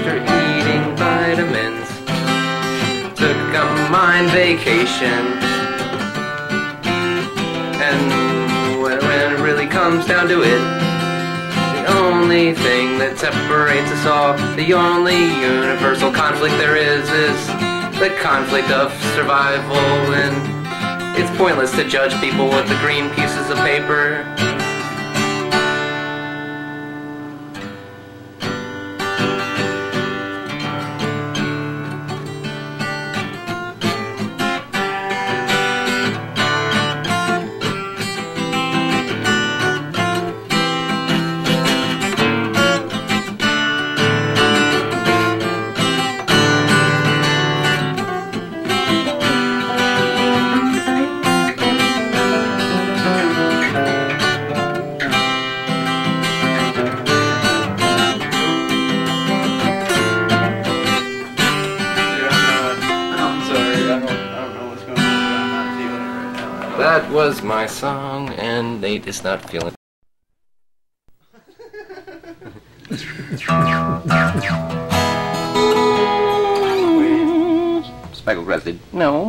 after eating vitamins. Took a mind vacation. And when it really comes down to it, the only thing that separates us all, the only universal conflict there is, is the conflict of survival. And it's pointless to judge people with the green pieces of paper. That was my song, and Nate is not feeling Speckled Red. No.